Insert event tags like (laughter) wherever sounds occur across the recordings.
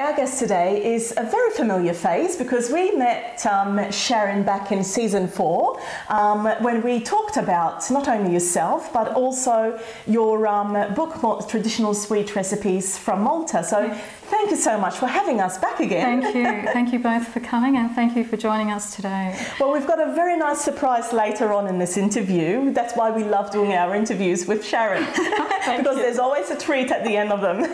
Our guest today is a very familiar face because we met um, Sharon back in season four um, when we talked about not only yourself but also your um, book, Traditional Sweet Recipes from Malta. So Thank you so much for having us back again. Thank you. (laughs) Thank you both for coming and thank you for joining us today. Well, we've got a very nice surprise later on in this interview. That's why we love doing our interviews with Sharon (laughs) because you. there's always a treat at the end of them.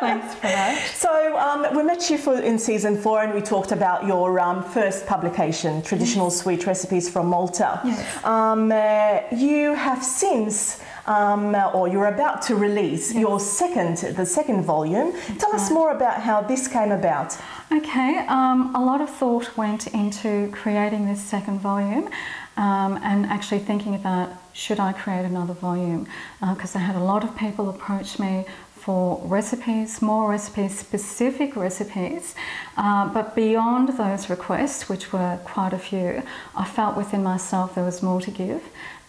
Thanks for that. (laughs) So, um, we met you for, in season four and we talked about your um, first publication, Traditional yes. Sweet Recipes from Malta. Yes. Um, uh, you have since um, or you're about to release yes. your second, the second volume. That's Tell right. us more about how this came about. Okay, um, a lot of thought went into creating this second volume. Um, and actually thinking about should I create another volume because uh, I had a lot of people approach me for recipes, more recipes, specific recipes. Uh, but beyond those requests, which were quite a few, I felt within myself there was more to give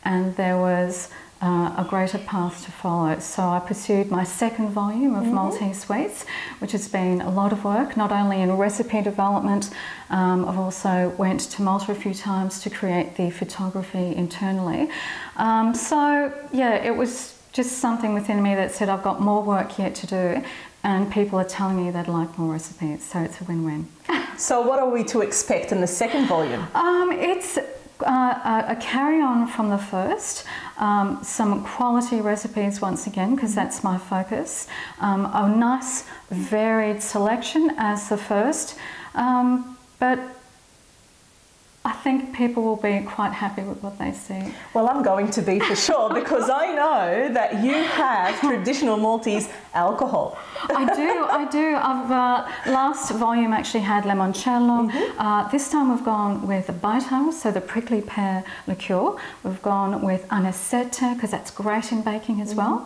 and there was uh, a greater path to follow. So I pursued my second volume of mm-hmm. Maltese Sweets, which has been a lot of work, not only in recipe development, um, I've also went to Malta a few times to create the photography internally. Um, so yeah, it was just something within me that said I've got more work yet to do and people are telling me they'd like more recipes, so it's a win-win. (laughs) so what are we to expect in the second volume? Um, it's uh, a carry on from the first, um, some quality recipes once again, because that's my focus. Um, a nice varied selection as the first, um, but I think people will be quite happy with what they see. Well, I'm going to be for sure (laughs) because I know that you have traditional Maltese alcohol. I do, I do. I've uh, last volume actually had limoncello. Mm -hmm. uh, this time we've gone with Bajtra, so the prickly pear liqueur. We've gone with anisette because that's great in baking as mm -hmm. well,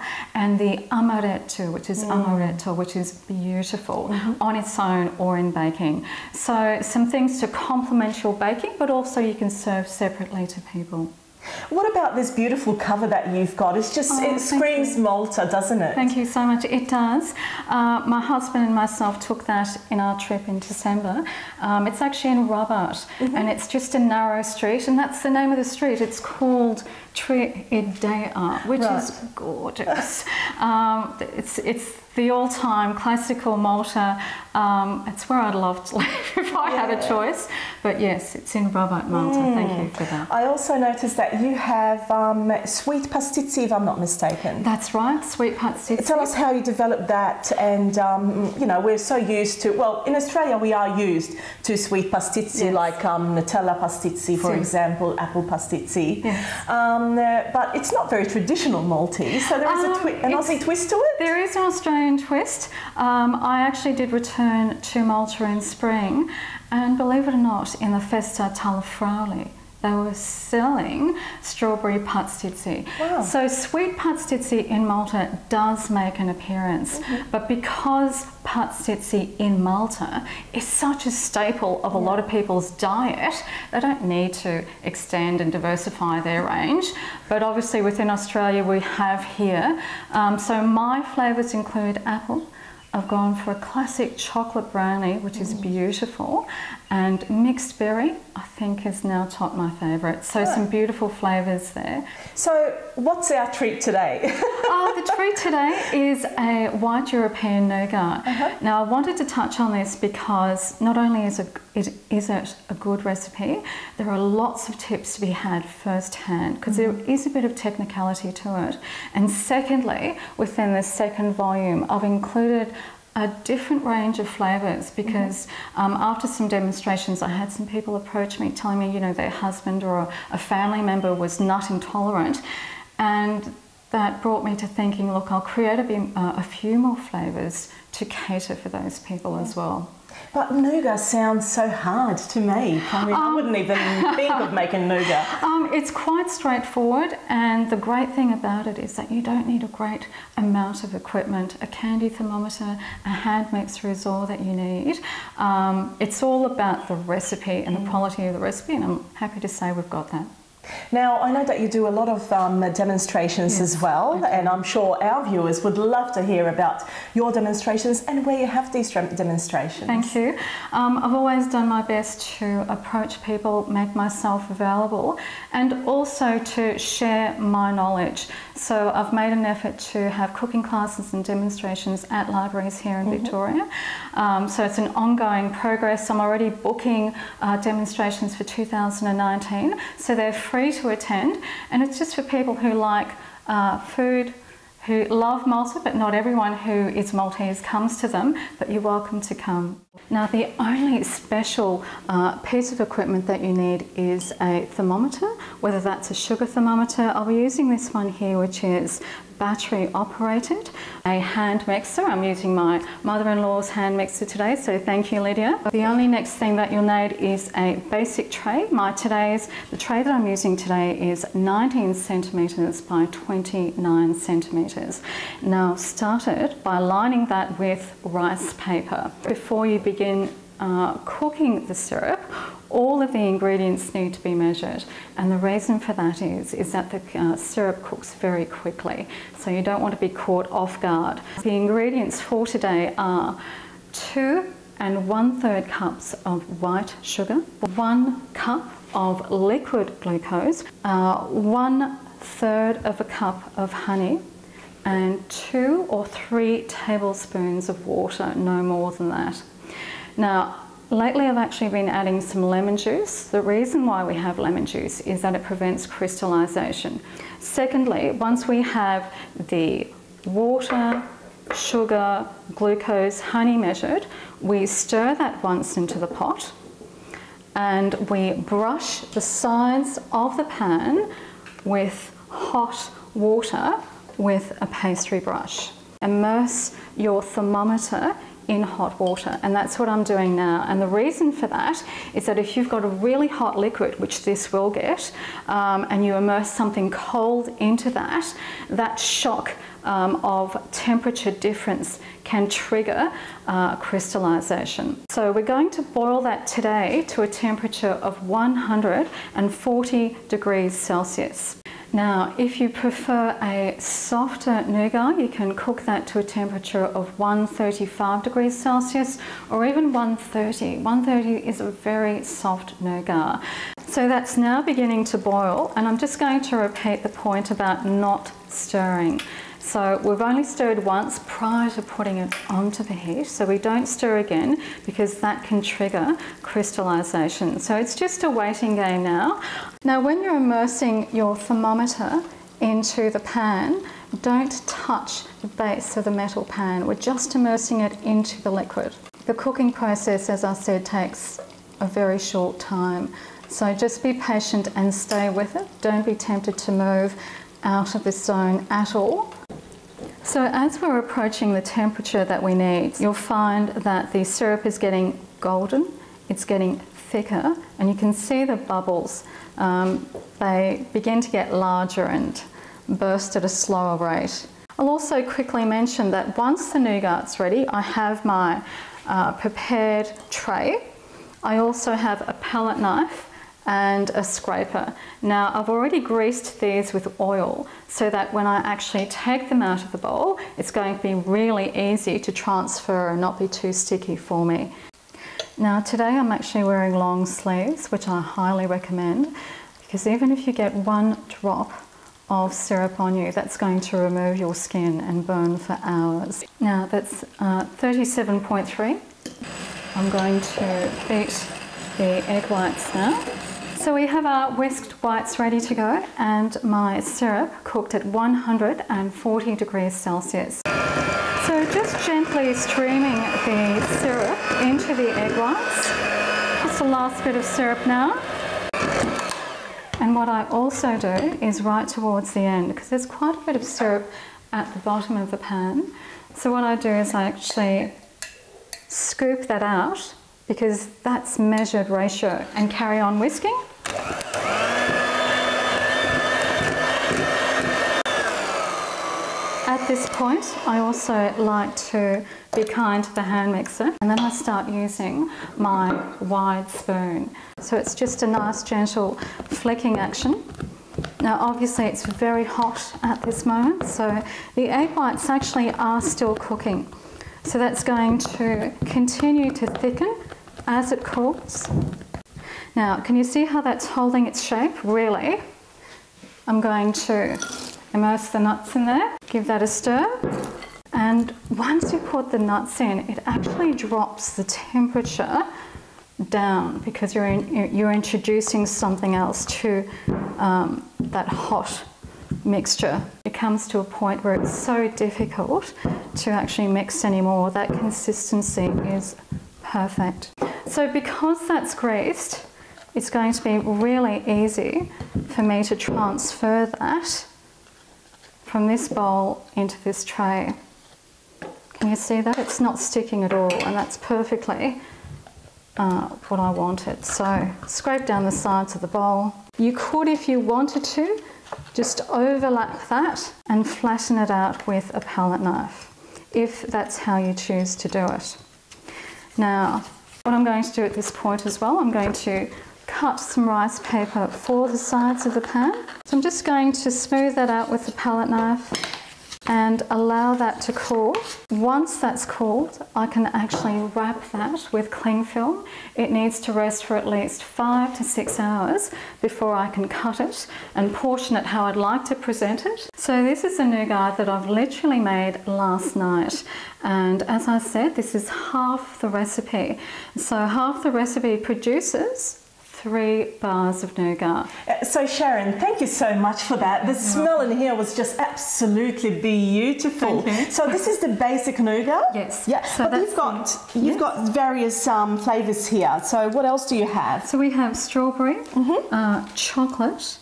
and the amaretto, which is mm. amaretto, which is beautiful -hmm. on its own or in baking. So some things to complement your baking, but also you can serve separately to people. What about this beautiful cover that you've got? It's just, oh, it screams you. Malta, doesn't it? Thank you so much. It does. Uh, my husband and myself took that in our trip in December. Um, it's actually in Rabat mm -hmm. and it's just a narrow street and that's the name of the street. It's called Triq id-Dejqa, which right. is gorgeous. um, it's, it's the all-time classical Malta. Um, it's where I'd love to (laughs) live if I yeah. had a choice. But yes, it's in Rabat, Malta. Mm. Thank you for that. I also noticed that you have um, sweet pastizzi, if I'm not mistaken. That's right, sweet pastizzi. Tell us how you developed that, and um, you know we're so used to. Well, in Australia we are used to sweet pastizzi, yes. like um, Nutella pastizzi, for example, apple pastizzi. Yes. Um, but it's not very traditional Maltese. So there is a twi- an Aussie twist to it. There is an Australian twist. Um, I actually did return to Malta in spring, and believe it or not, in the Festa tal-Frawli, they were selling strawberry pastizzi. Wow. So sweet pastizzi in Malta does make an appearance, mm -hmm. but because pastizzi in Malta is such a staple of a lot of people's diet, they don't need to extend and diversify their range. But obviously within Australia we have here. Um, so my flavours include apple, I've gone for a classic chocolate brownie, which is mm. beautiful, and mixed berry, I think, is now top my favourite. So some beautiful flavours there. So what's our treat today? (laughs) oh, the treat today is a white European nougat. Uh -huh. Now I wanted to touch on this because not only is it, it, is it a good recipe, there are lots of tips to be had firsthand because mm there is a bit of technicality to it. And secondly, within the second volume, I've included a different range of flavors because mm-hmm. um, after some demonstrations, I had some people approach me telling me, you know, their husband or a, family member was nut intolerant. And that brought me to thinking, look, I'll create a, uh, a few more flavors to cater for those people as well. But nougat sounds so hard to make. I mean, um, I wouldn't even think of making nougat. (laughs) Um, it's quite straightforward, and the great thing about it is that you don't need a great amount of equipment. A candy thermometer, a hand mixer is all that you need. Um, it's all about the recipe and the mm. quality of the recipe, and I'm happy to say we've got that. Now, I know that you do a lot of um, demonstrations Yes, as well, and I'm sure our viewers would love to hear about your demonstrations and where you have these demonstrations. Thank you. Um, I've always done my best to approach people, make myself available, and also to share my knowledge. So I've made an effort to have cooking classes and demonstrations at libraries here in Victoria. Um, so it's an ongoing progress. I'm already booking uh, demonstrations for 2019, so they're free to attend, and it's just for people who like uh, food who love Malta, but not everyone who is Maltese comes to them, but you're welcome to come. Now, the only special uh, piece of equipment that you need is a thermometer, whether that's a sugar thermometer. I'll be using this one here, which is battery operated, a hand mixer. I'm using my mother-in-law's hand mixer today, so thank you, Lydia. The only next thing that you'll need is a basic tray. My today's, the tray that I'm using today is 19 centimetres by 29 centimetres. Now start it by lining that with rice paper. Before you begin uh, cooking the syrup, all of the ingredients need to be measured, and the reason for that is is that the uh, syrup cooks very quickly, so you don't want to be caught off guard. The ingredients for today are two and one third cups of white sugar, one cup of liquid glucose, uh, one third of a cup of honey, and two or three tablespoons of water, no more than that. Now, lately I've actually been adding some lemon juice. The reason why we have lemon juice is that it prevents crystallization. Secondly, once we have the water, sugar, glucose, honey measured, we stir that once into the pot and we brush the sides of the pan with hot water with a pastry brush. Immerse your thermometer in hot water, and that's what I'm doing now. And the reason for that is that if you've got a really hot liquid, which this will get, um, and you immerse something cold into that, that shock um, of temperature difference can trigger uh, crystallization. So we're going to boil that today to a temperature of 140 degrees Celsius. Now, if you prefer a softer nougat, you can cook that to a temperature of 135 degrees Celsius or even 130. 130 is a very soft nougat. So that's now beginning to boil, and I'm just going to repeat the point about not stirring. So we've only stirred once prior to putting it onto the heat, so we don't stir again because that can trigger crystallization. So it's just a waiting game now. Now when you're immersing your thermometer into the pan, don't touch the base of the metal pan. We're just immersing it into the liquid. The cooking process, as I said, takes a very short time. So just be patient and stay with it. Don't be tempted to move out of this zone at all. So as we're approaching the temperature that we need, you'll find that the syrup is getting golden, it's getting thicker, and you can see the bubbles. Um, they begin to get larger and burst at a slower rate. I'll also quickly mention that once the nougat's ready, I have my uh, prepared tray. I also have a palette knife and a scraper. Now I've already greased these with oil so that when I actually take them out of the bowl, it's going to be really easy to transfer and not be too sticky for me. Now today I'm actually wearing long sleeves, which I highly recommend because even if you get one drop of syrup on you, that's going to remove your skin and burn for hours. Now that's uh, 37.3. I'm going to beat the egg whites now. So we have our whisked whites ready to go and my syrup cooked at 140 degrees Celsius. So just gently streaming the syrup into the egg whites. Just the last bit of syrup now. And what I also do is right towards the end, because there's quite a bit of syrup at the bottom of the pan. So what I do is I actually scoop that out because that's measured ratio and carry on whisking. At this point, I also like to be kind to the hand mixer and then I start using my wide spoon. So it's just a nice gentle flicking action. Now obviously it's very hot at this moment, so the egg whites actually are still cooking. So that's going to continue to thicken as it cools. Now, can you see how that's holding its shape? Really? I'm going to immerse the nuts in there, give that a stir. And once you put the nuts in, it actually drops the temperature down because you're, in, you're introducing something else to um, that hot mixture. It comes to a point where it's so difficult to actually mix anymore. That consistency is perfect. So because that's greased, it's going to be really easy for me to transfer that from this bowl into this tray. Can you see that? It's not sticking at all and that's perfectly uh, what I wanted. So scrape down the sides of the bowl. You could, if you wanted to, just overlap that and flatten it out with a palette knife, if that's how you choose to do it. Now, what I'm going to do at this point as well, I'm going to cut some rice paper for the sides of the pan. So I'm just going to smooth that out with the palette knife and allow that to cool. Once that's cooled, I can actually wrap that with cling film. It needs to rest for at least five to six hours before I can cut it and portion it how I'd like to present it. So this is a nougat that I've literally made last night. And as I said, this is half the recipe. So half the recipe produces three bars of nougat. Uh, so Sharon, thank you so much for that. The smell in here was just absolutely beautiful. So this is the basic nougat. Yes. Yeah. So but you've got you've yes. got various um, flavors here. So what else do you have? So we have strawberry, mm -hmm. uh, chocolate,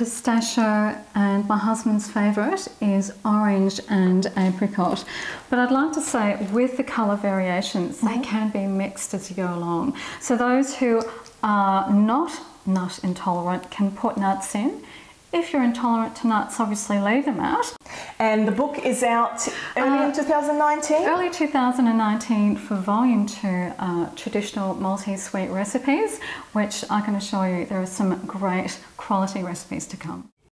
pistachio, and my husband's favourite is orange and apricot. But I'd like to say, with the colour variations, mm -hmm. they mm-hmm. can be mixed as you go along. So those who are not nut intolerant can put nuts in. If you're intolerant to nuts, obviously leave them out. And the book is out early uh, in 2019? Early 2019 for volume two, uh, traditional multi-sweet recipes, which I can assure you there are some great quality recipes to come.